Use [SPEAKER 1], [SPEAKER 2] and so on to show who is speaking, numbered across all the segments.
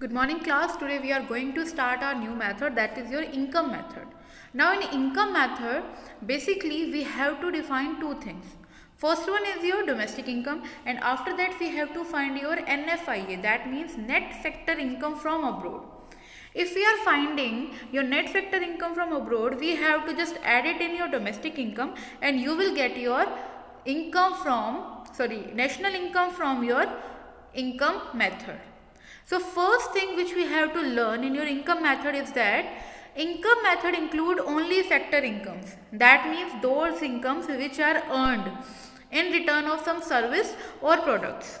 [SPEAKER 1] Good morning class. Today we are going to start our new method that is your income method. Now in income method basically we have to define two things. First one is your domestic income and after that we have to find your NFIA that means net factor income from abroad. If we are finding your net factor income from abroad we have to just add it in your domestic income and you will get your income from sorry national income from your income method. So first thing which we have to learn in your income method is that income method include only factor incomes. That means those incomes which are earned in return of some service or products.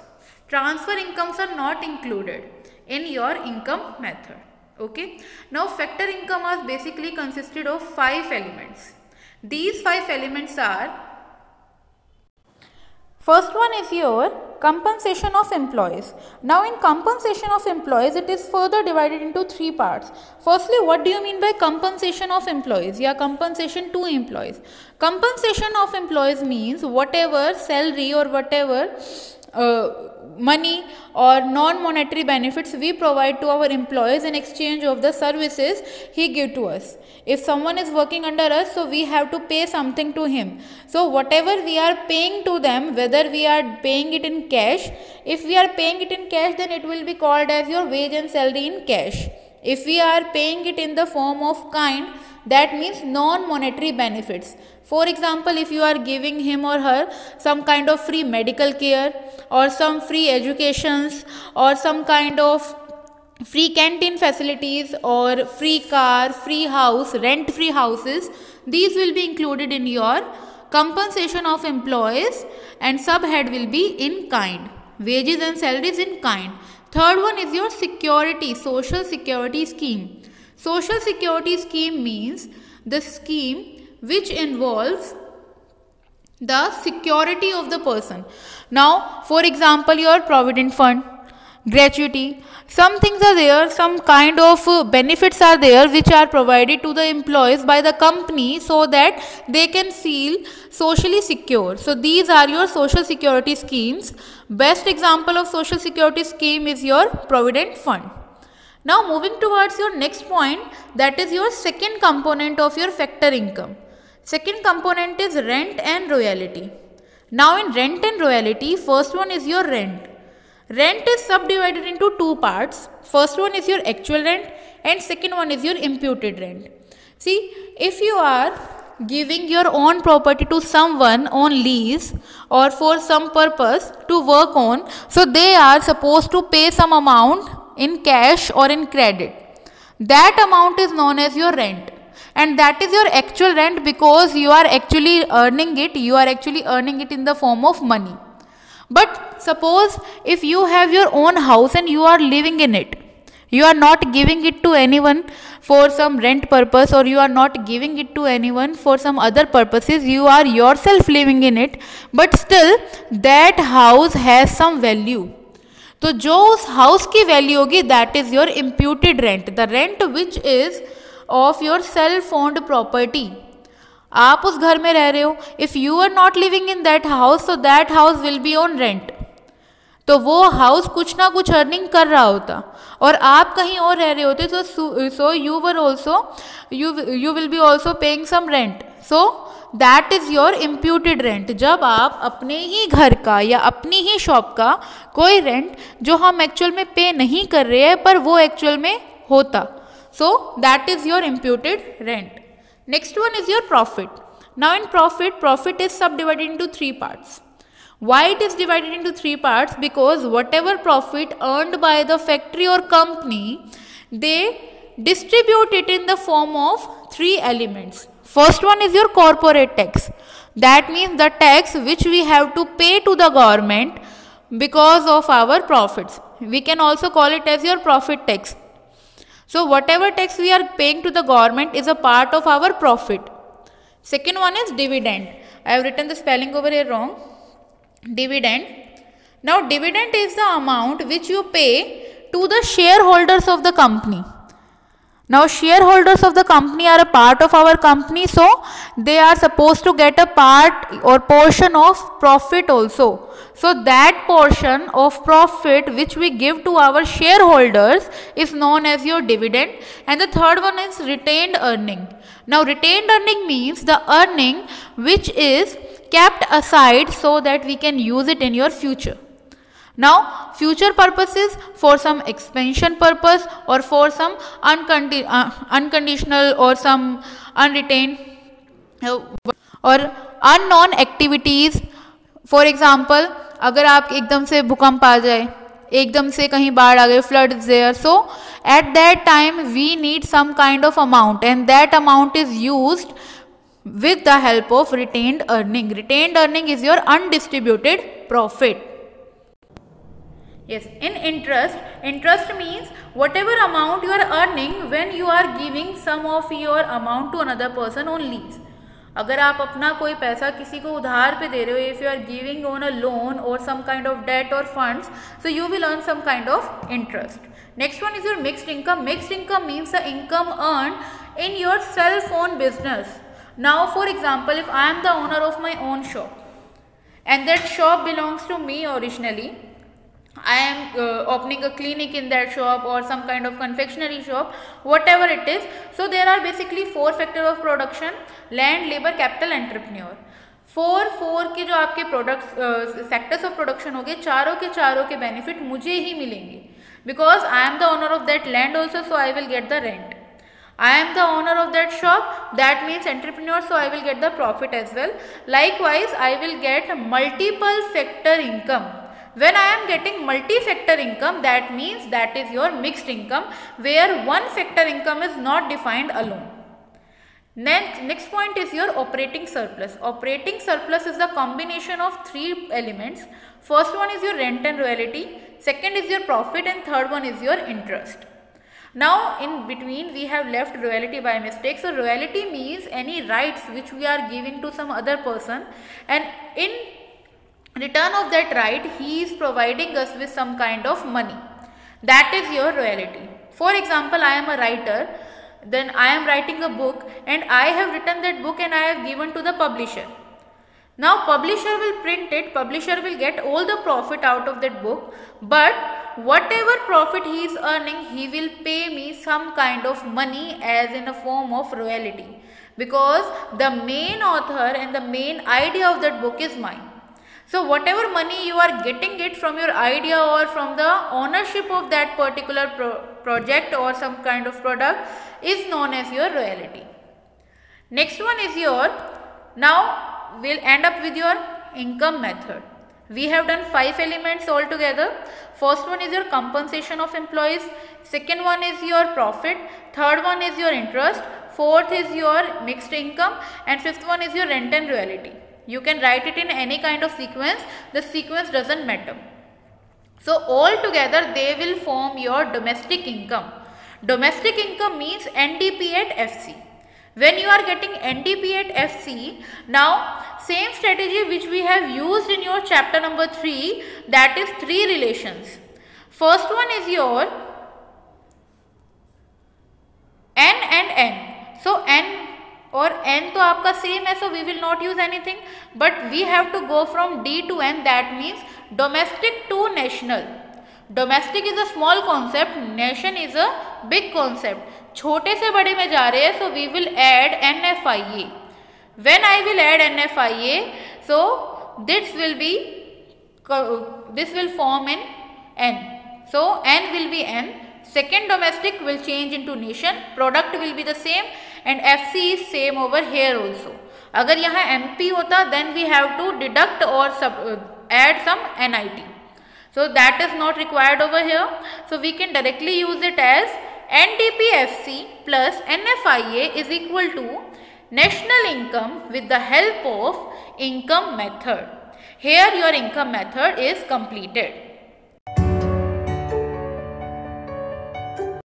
[SPEAKER 1] Transfer incomes are not included in your income method. Okay. Now factor income is basically consisted of five elements. These five elements are First one is your compensation of employees. Now in compensation of employees it is further divided into three parts. Firstly what do you mean by compensation of employees? Yeah compensation to employees. Compensation of employees means whatever salary or whatever uh, money or non-monetary benefits we provide to our employees in exchange of the services he give to us. If someone is working under us so we have to pay something to him. So whatever we are paying to them whether we are paying it in cash if we are paying it in cash then it will be called as your wage and salary in cash. If we are paying it in the form of kind that means non-monetary benefits. For example if you are giving him or her some kind of free medical care or some free educations or some kind of free canteen facilities or free car free house rent free houses these will be included in your compensation of employees and subhead will be in kind. Wages and salaries in kind. Third one is your security social security scheme social security scheme means the scheme which involves the security of the person. Now, for example, your provident fund, gratuity, some things are there, some kind of uh, benefits are there which are provided to the employees by the company so that they can feel socially secure. So, these are your social security schemes. Best example of social security scheme is your provident fund. Now, moving towards your next point that is your second component of your factor income. Second component is rent and royalty. Now in rent and royalty, first one is your rent. Rent is subdivided into two parts. First one is your actual rent and second one is your imputed rent. See, if you are giving your own property to someone on lease or for some purpose to work on, so they are supposed to pay some amount in cash or in credit. That amount is known as your rent. And that is your actual rent because you are actually earning it you are actually earning it in the form of money. But suppose if you have your own house and you are living in it you are not giving it to anyone for some rent purpose or you are not giving it to anyone for some other purposes you are yourself living in it but still that house has some value तो जो उस house की value होगी that is your imputed rent the rent which is of your self owned property आप उस घर में रह रहे हो। If you are not living in that house तो that house will be on rent तो वो हाउस कुछ ना कुछ अर्निंग कर रहा होता। और आप कहीं और रह रहे होते so you were also you you will be also paying some rent so that is your imputed rent जब आप अपने ही घर का या अपनी ही शॉप का कोई रेंट जो हम एक्चुअल में पे नहीं कर रहे हैं, पर वो एक्चुअल में होता। So that is your imputed rent next one is your profit now in profit profit is sub divided to three parts why it is divided into three parts because whatever profit earned by the factory और company they distribute it in the form of three elements First one is your corporate tax. That means the tax which we have to pay to the government because of our profits. We can also call it as your profit tax. So whatever tax we are paying to the government is a part of our profit. Second one is dividend. I have written the spelling over here wrong. Dividend. Now dividend is the amount which you pay to the shareholders of the company. Now shareholders of the company are a part of our company so they are supposed to get a part or portion of profit also. So that portion of profit which we give to our shareholders is known as your dividend and the third one is retained earning. Now retained earning means the earning which is kept aside so that we can use it in your future. Now future purposes for some expansion purpose or for some uncondi uh, unconditional or some unretained uh, or unknown activities for example अगर आप एकदम से भूकंप आ जाए एकदम से कहीं बाढ़ आ गए flood there so at that time we need some kind of amount and that amount is used with the help of retained earning. Retained earning is your undistributed profit. Yes, in interest, interest means whatever amount you are earning when you are giving some of your amount to another person on lease. अगर आप अपना कोई पैसा किसी को उधार पे दे रहे हो if you are giving on a loan or some kind of debt or funds so you will earn some kind of interest next one is your mixed income mixed income means the income earn in your self own business now for example if I am the owner of my own shop and that shop belongs to me originally I am uh, opening a clinic in that shop or some kind of confectionery shop, whatever it is. So there are basically four factor of production, land, labor, capital, entrepreneur. Four four के जो आपके product sectors of production हो गए चारों के चारों के benefit मुझे ही मिलेंगे because I am the owner of that land also so I will get the rent I am the owner of that shop that means entrepreneur so I will get the profit as well. Likewise I will get multiple sector income when I am getting multi-factor income that means that is your mixed income where one factor income is not defined alone. Next, next point is your operating surplus. Operating surplus is the combination of three elements. First one is your rent and royalty, second is your profit and third one is your interest. Now in between we have left royalty by mistake. So royalty means any rights which we are giving to some other person and in return of that right he is providing us with some kind of money. That is your royalty for example i am a writer then i am writing a book and i have written that book and i have given to the publisher. Now publisher will print it publisher will get all the profit out of that book but whatever profit he is earning he will pay me some kind of money as in a form of royalty. Because the main author and the main idea of that book is mine so whatever money you are getting it from your idea or from the ownership of that particular pro project or some kind of product is known as your royalty. Next one is your, now we'll end up with your income method. We have done five elements altogether. First one is your compensation of employees. Second one is your profit. Third one is your interest. Fourth is your mixed income. And fifth one is your rent and royalty. You can write it in any kind of sequence. The sequence doesn't matter. So all together they will form your domestic income. Domestic income means NDP at FC. When you are getting NDP at FC, now same strategy which we have used in your chapter number 3 that is three relations. First one is your N and N. So N और n तो आपका same है so we will not use anything but we have to go from D to N that means domestic to national domestic is a small concept nation is a big concept छोटे से बड़े में जा रहे हैं so we will add N F I A when I will add N F I A so this will be this will form in n. So, n will be n. Second domestic will change into nation. Product will be the same. and FC is same over here also. अगर यहाँ MP होता then we have to deduct or sub, uh, add some NIT. So that is not required over here. So we can directly use it as NDPFC plus NFIA is equal to national income with the help of income method. Here your income method is completed.